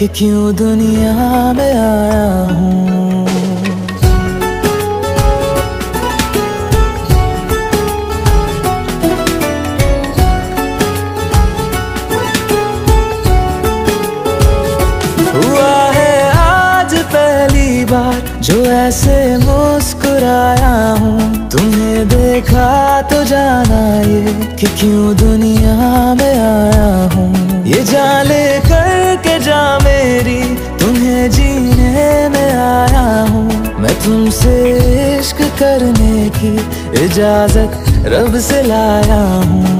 कि क्यों दुनिया में आया हूँ? बार जो ऐसे मुस्कुराया हूँ। तुम्हें देखा तो जाना ये कि क्यों दुनिया में आया हूँ। ये जाले तुमसे इश्क करने की इजाज़त रब से लाया हूँ।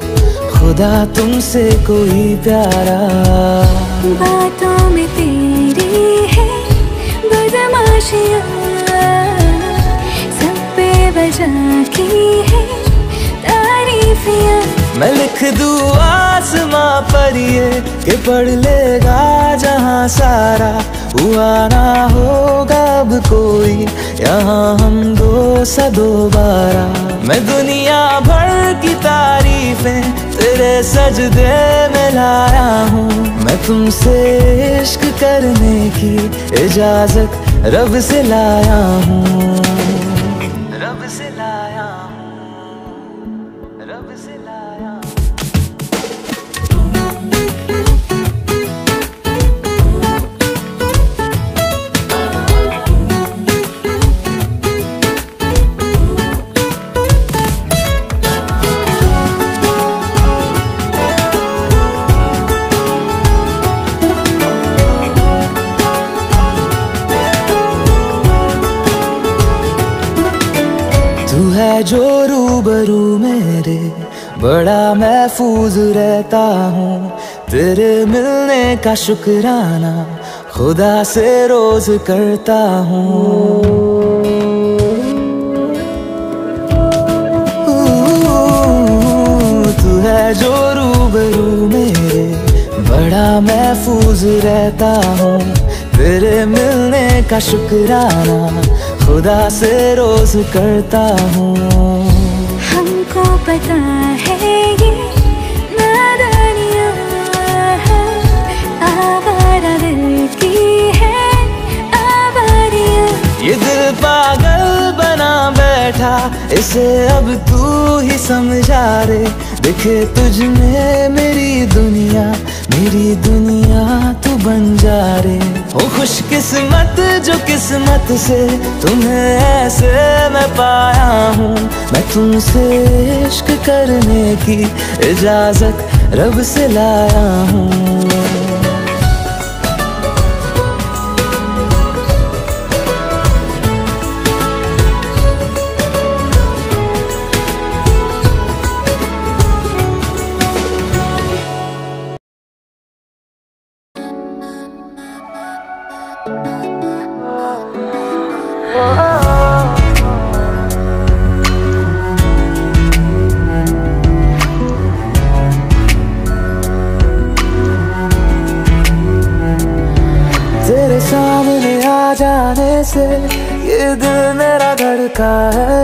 खुदा तुमसे कोई प्यारा। बातों में तेरी है बदमाशियाँ सब पे वजह की है तारीफियाँ। मैं लिख दूँ आसमां पर ये कि पढ़ लेगा जहाँ सारा। हुआ ना होगा अब कोई। यहाँ हम दो सा दोबारा मैं दुनिया भर की तारीफें तेरे सजदे में लाया हूँ। मैं तुमसे इश्क करने की इजाज़त रब से लाया हूँ। बड़ा महफूज रहता हूँ। तेरे मिलने का शुक्राना खुदा से रोज करता हूँ। तू है जो रूबरू मेरे बड़ा महफूज रहता हूँ। तेरे मिलने का शुक्राना खुदा से रोज करता हूँ। पता है ये आवारा दिल की है, आवारियाँ। ये दिल पागल बना बैठा, इसे अब तू ही समझा रे। दिखे तुझ में मेरी दुनिया मेरी दुनिया तू बन जा रे। ओ खुश किस्मत जो किस्मत से तुम्हें ऐसे मैं पाया हूँ। मैं तुमसे इश्क करने की इजाज़त रब से लाया हूँ। सामने आ जाने से ये दिल मेरा धड़का है।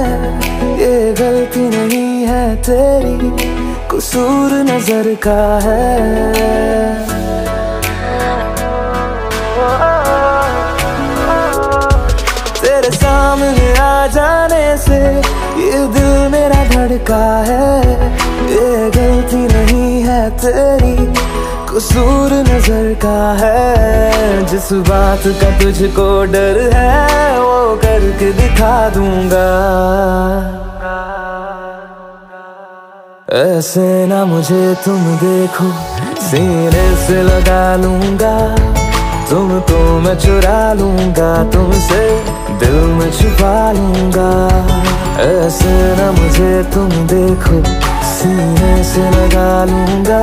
ये गलती नहीं है तेरी, कसूर नज़र का है। तेरे सामने आ जाने से ये दिल मेरा धड़का है। ये गलती नहीं है तेरी कसूर नज़र का है। जिस बात का तुझको डर है, वो करके दिखा दूँगा। ऐसे ना मुझे तुम देखो, सीने से लगा लूँगा। तुमको मैं चुरा लूँगा, तुमसे दिल में छुपा लूँगा। ऐसे ना मुझे तुम देखो सीने से लगा लूँगा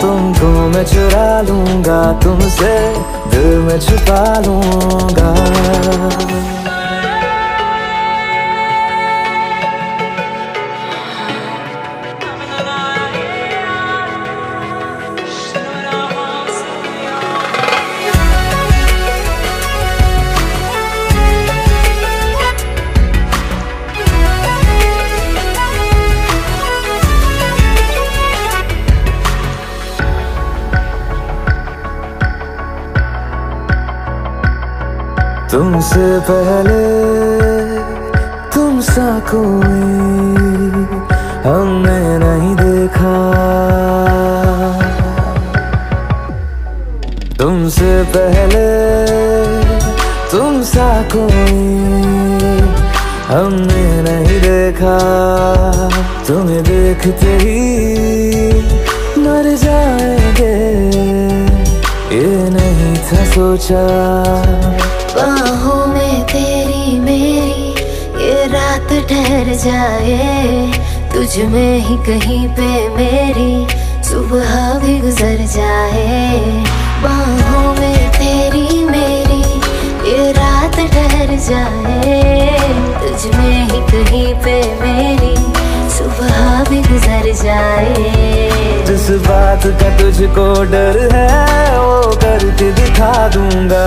तुमको मैं चुरा लूँगा तुमसे दिल में छुपा लूँगा। तुमसे पहले तुम सा कोई हमने नहीं देखा। तुमसे पहले तुम सा कोई हमने नहीं देखा। तुम्हें देखते ही मर जाएँगे, ये नहीं था सोचा। ठहर जाए, तुझ में ही कहीं पे मेरी सुबह भी गुजर जाए। बाहों में तेरी मेरी ये रात ठहर जाए, तुझ में ही कहीं पे मेरी सुबह भी गुजर जाए। जिस बात का तुझको डर है, वो करके दिखा दूँगा।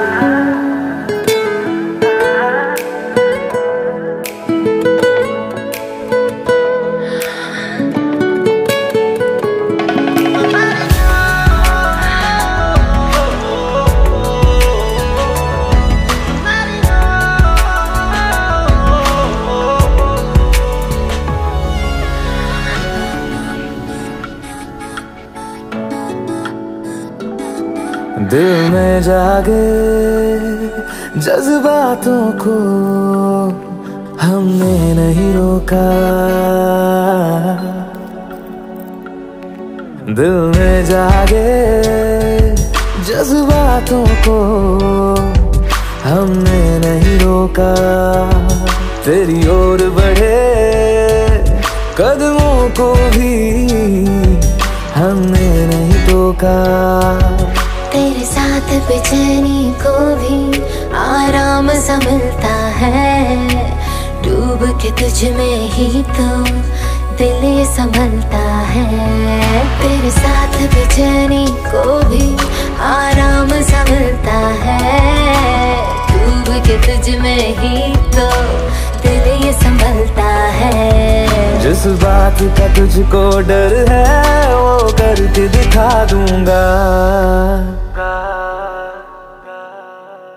दिल में जागे जज्बातों को हमने नहीं रोका। दिल में जागे जज्बातों को हमने नहीं रोका। तेरी ओर बढ़े कदमों को भी मिलता है। डूब के तुझ में ही तो दिल ये संभलता है। तेरे साथ बेचैनी को भी आराम सा मिलता है। डूब के तुझ में ही तो दिल ये संभलता है। जिस बात का तुझको डर है, वो करके दिखा दूँगा।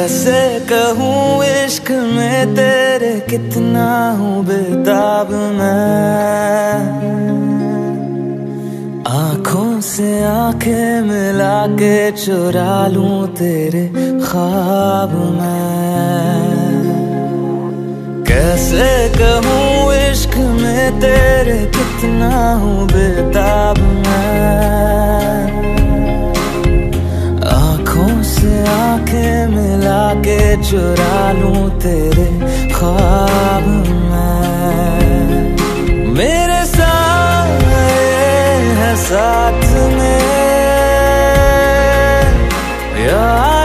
कैसे कहूँ इश्क में तेरे कितना हूँ बेताब मैं? आँखों से आँखें मिला के चुरा लूँ तेरे ख्वाब मैं। कैसे कहूँ इश्क में तेरे कितना हूँ बेताब मैं? आँखों से आँखें के चुरा लूँ तेरे ख्वाब में। मेरे है साथ में। या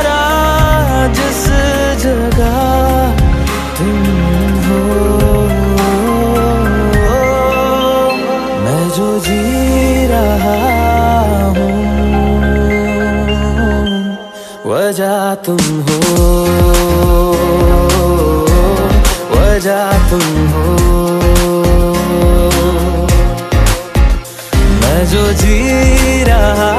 जो जी रहा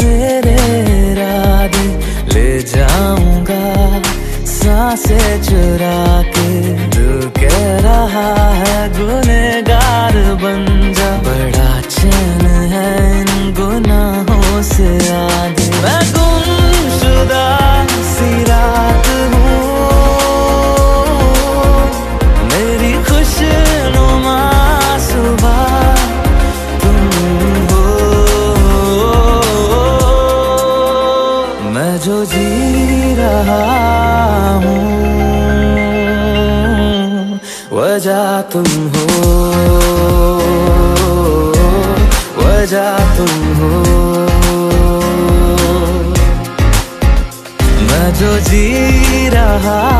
मेरे राधे ले जाऊँगा साँसें चुरा रहा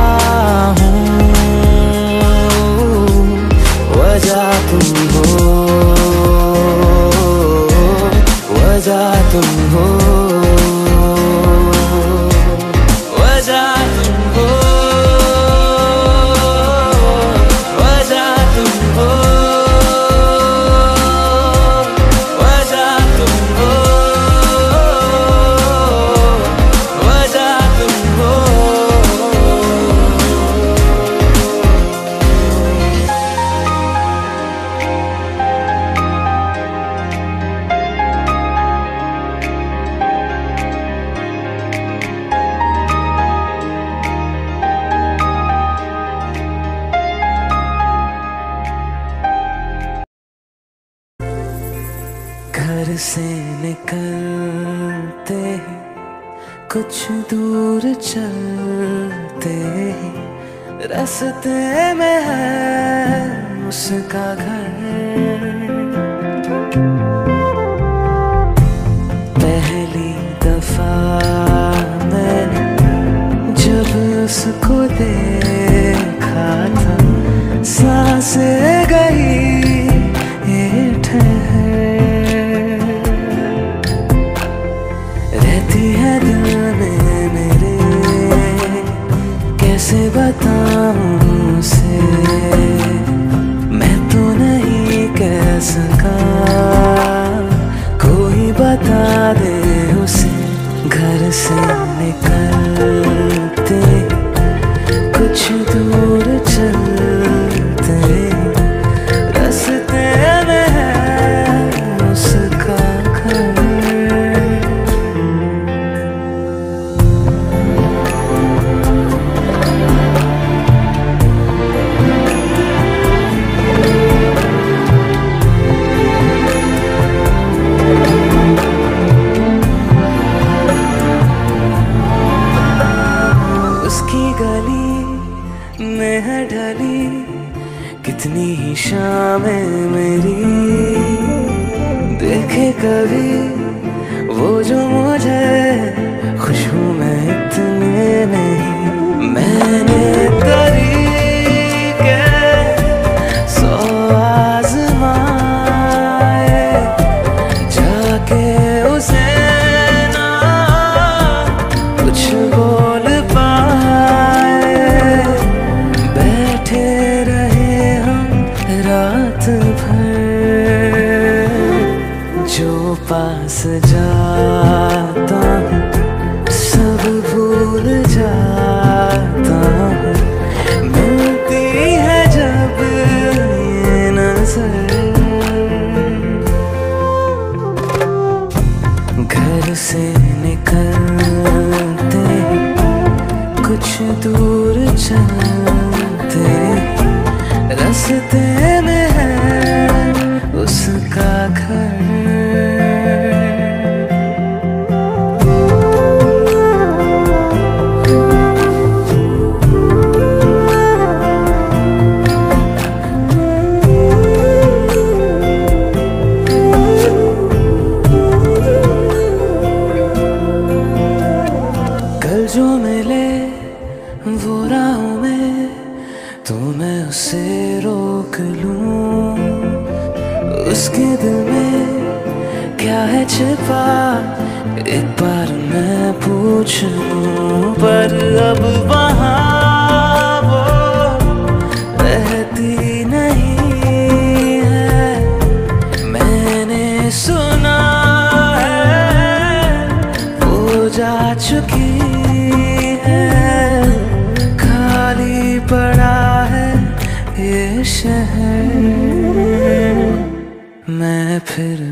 对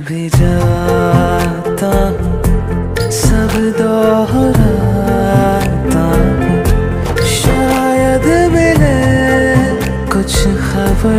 भी जाता सब दोहराता शायद मिले कुछ खबर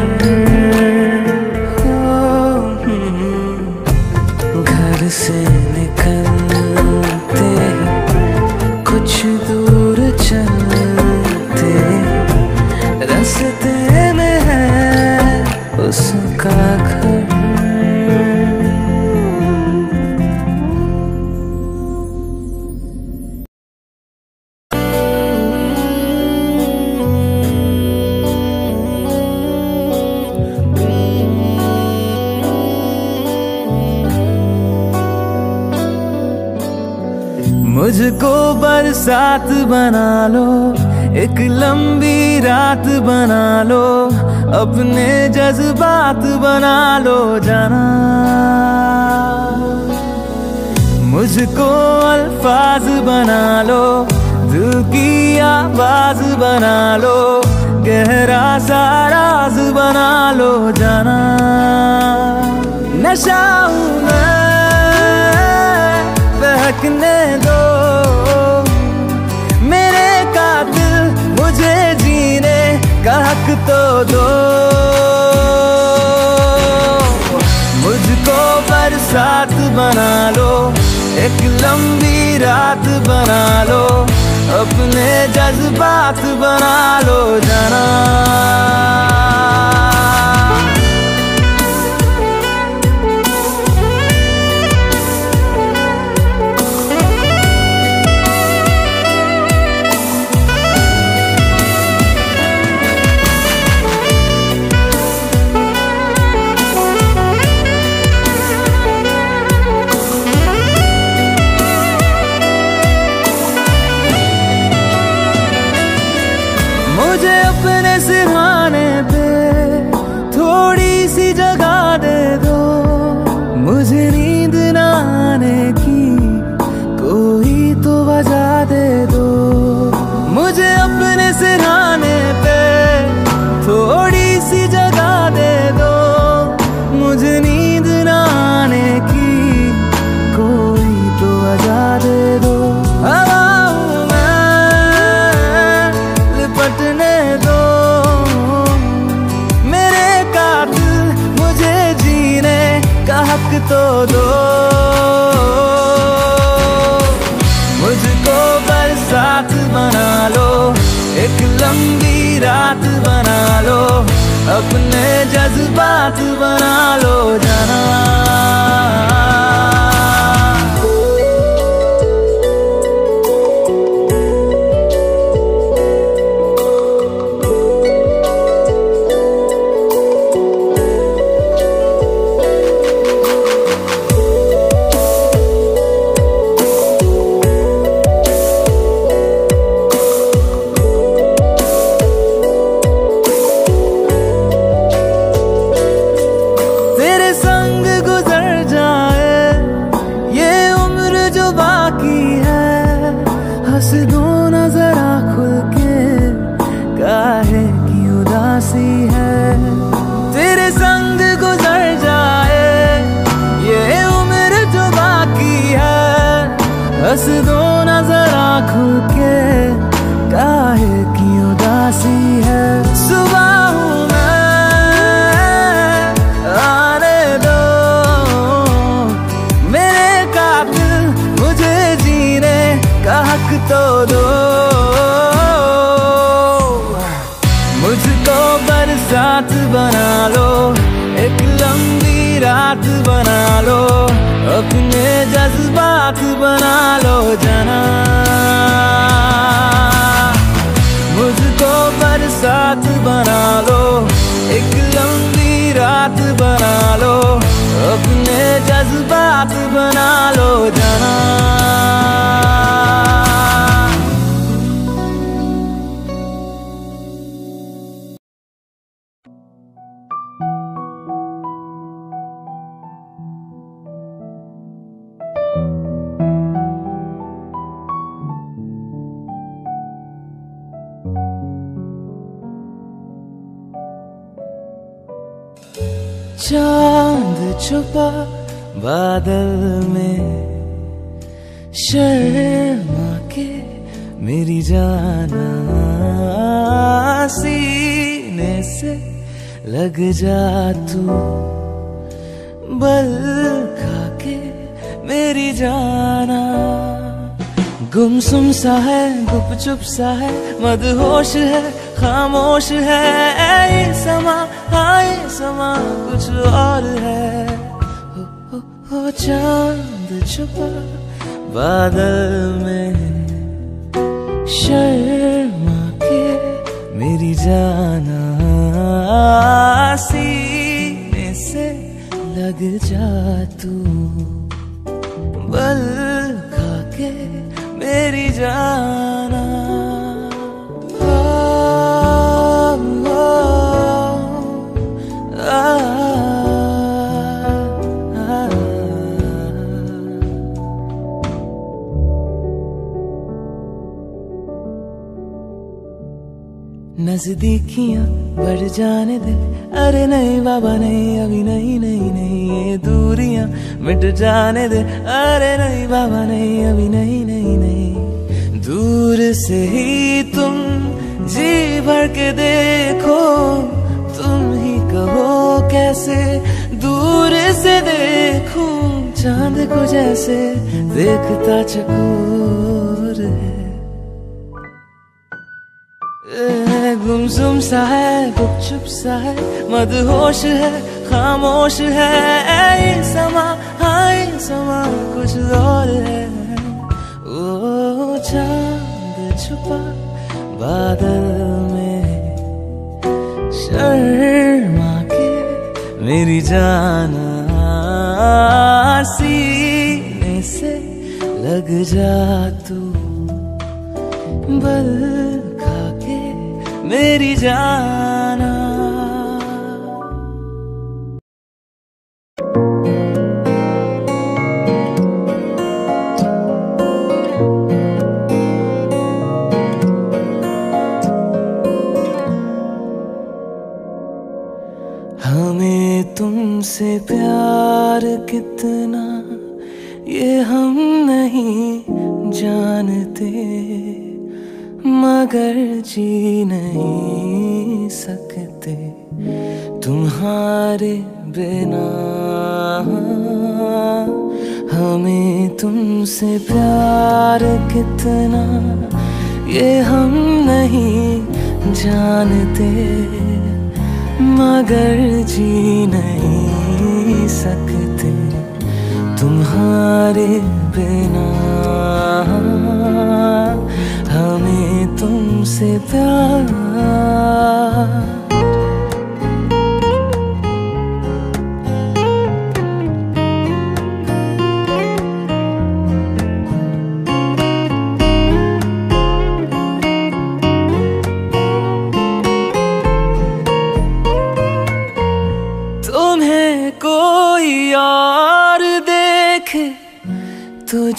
रात बना लो, एक लंबी रात बना लो, अपने जज्बात बना लो जाना। मुझको अल्फाज बना लो, दिल की आवाज़ बना लो, गहरा सा राज बना लो जाना। नशा मैं, बहकने दो। तो दो। मुझको बरसात बना लो, एक लंबी रात बना लो, अपने जज्बात बना लो, जना। अपने जज्बात बना लो जाना। बल खा के मेरी जाना। गुमसुम सा है गुपचुप सा है मदहोश है खामोश है। ये समा ये समा कुछ और हो, हो चाँद छुपा बादल में। शर्मा के मेरी जाना। सीने से लग जा तू बल खा के मेरी जाना नजदीकियाँ बढ़ जाने दे। अरे नहीं बाबा, नहीं, अभी नहीं नहीं नहीं, ये दूरियाँ मिट जाने दे। अरे नहीं बाबा, नहीं, अभी नहीं नहीं नहीं। दूर से ही तुम जी भर के देखो। तुम ही कहो कैसे दूर से देखूँ। चाँद को जैसे देखता चकोर है। गुमसुम सा है, गुपचुप सा है। मदहोश है, खामोश है। ऐ समा हाँ ये समा, कुछ और है। ओ चाँद छुपा बादल में। शर्मा के मेरी जान सीने से लग जा तू। बल मेरी जाना। हमें तुमसे प्यार कितना कितना ये हम नहीं जानते मगर जी नहीं सकते। तुम्हारे बिना हमें तुमसे प्यार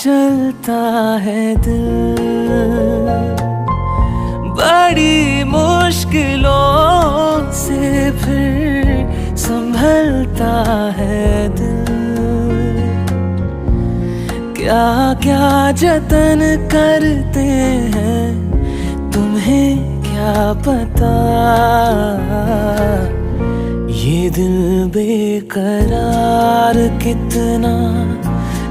तो जलता है दिल। बड़ी मुश्किलों से फिर संभलता है दिल। क्या क्या जतन करते हैं, तुम्हें क्या पता? ये दिल बेकरार कितना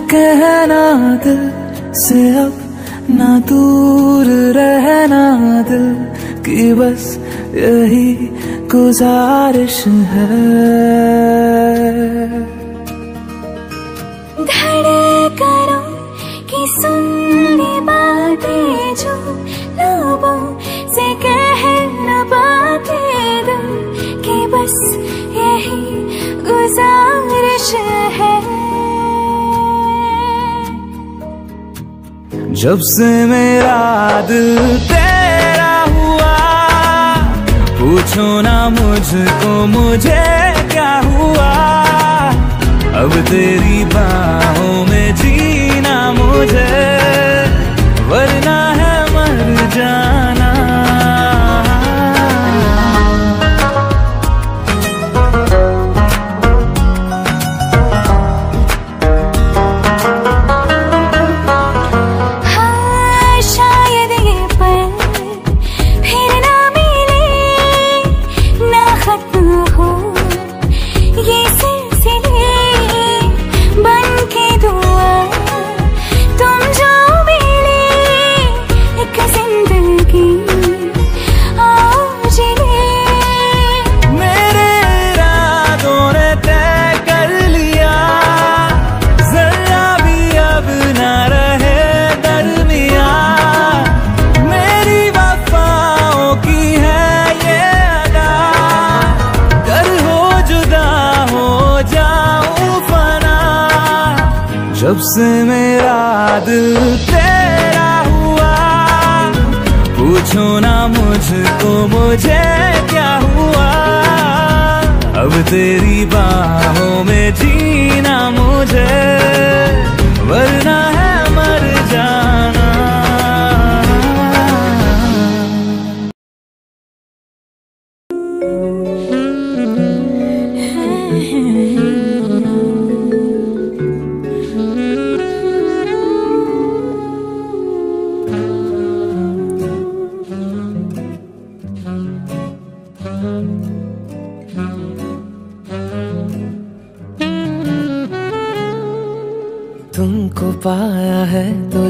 कहना दिल से अब ना दूर रहना दिल की बस यही गुजारिश है। जब से मेरा दिल तेरा हुआ, पूछो ना मुझको, मुझे क्या हुआ? अब तेरी बाहों में जीना मुझे, वरना है मर जाना।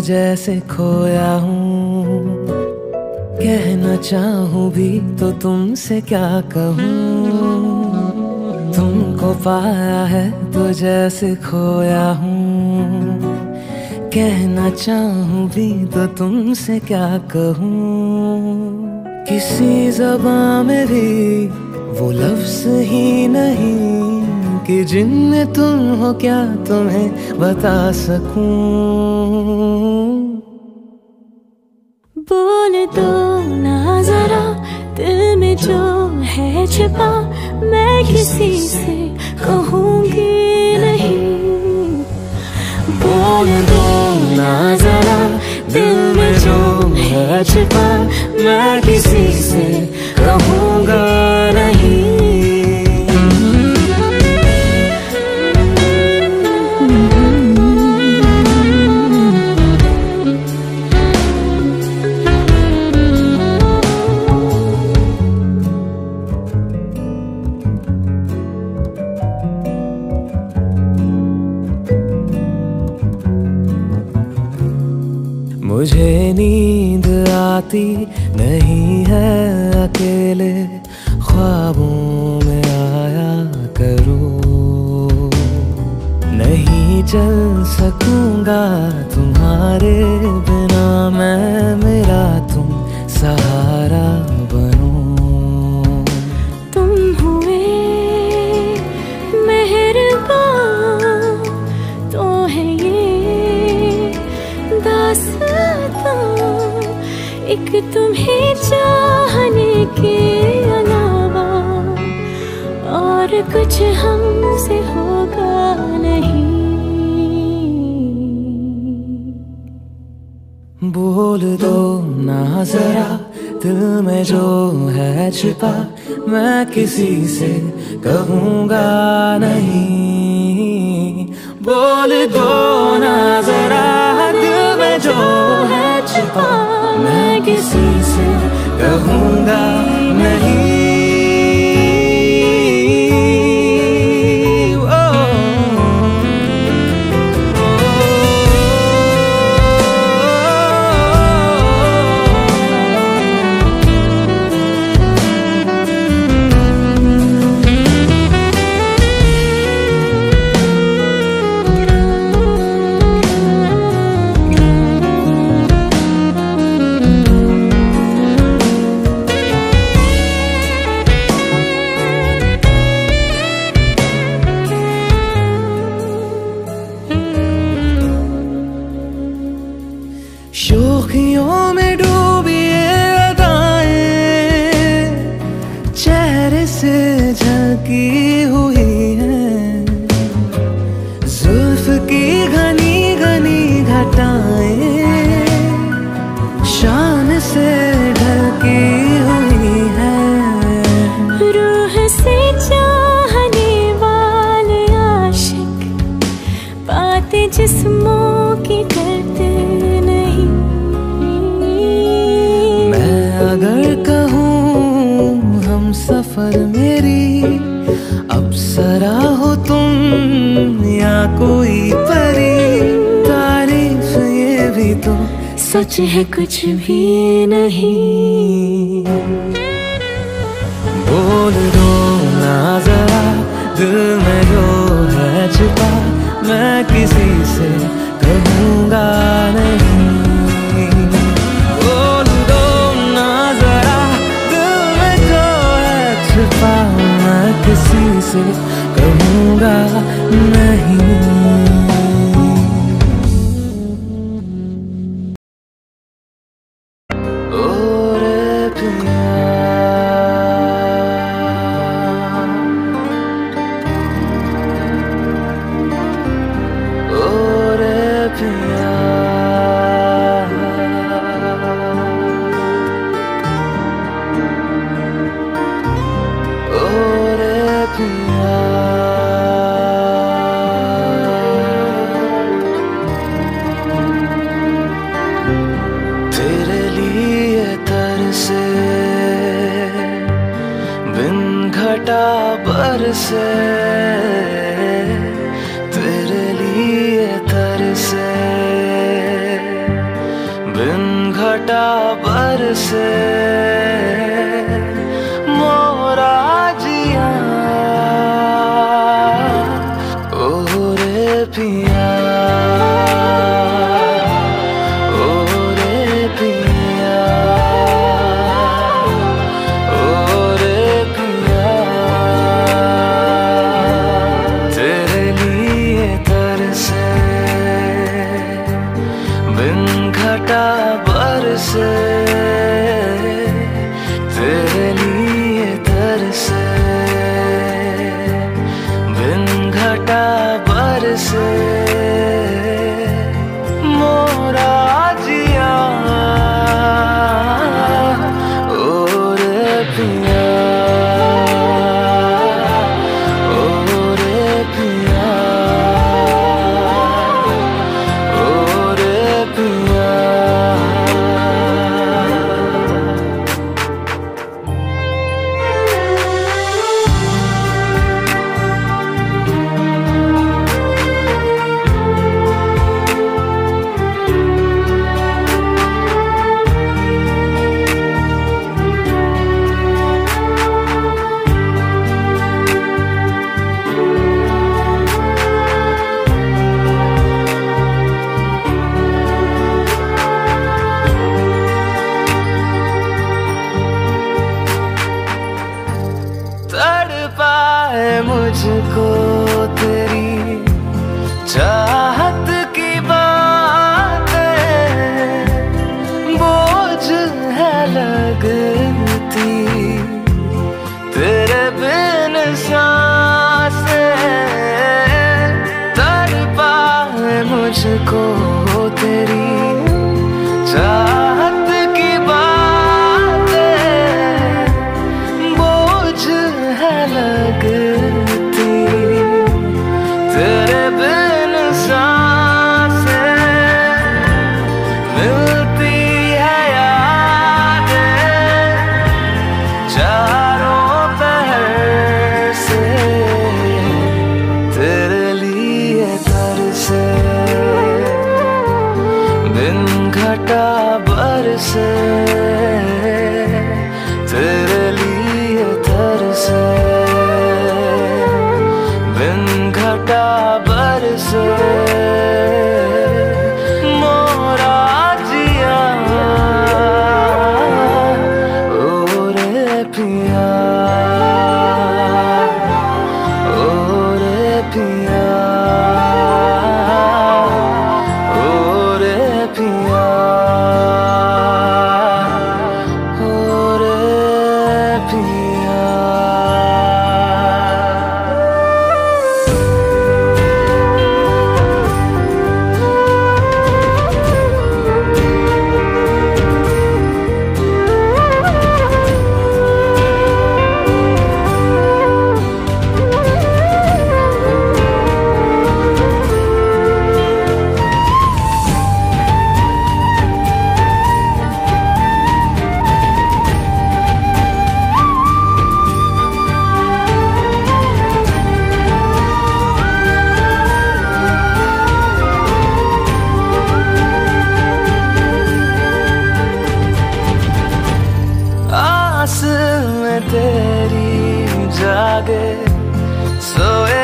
जैसे खोया हूँ। कहना चाहूँ भी तो तुमसे क्या कहूँ? तुमको पाया है तो जैसे खोया हूँ। कहना चाहूँ भी तो तुमसे क्या कहूँ? किसी जबा में भी वो लफ्स ही नहीं कि तुम हो क्या तुम्हें बता सकूँ? 地 किसी से कहूँगा नहीं। सच है कुछ भी नहीं। बोल दो ना जरा दिल तेरे लिए तरसे बिन घटा बरसे छटा बरसे तेरे सांस में तेरी जागे सोए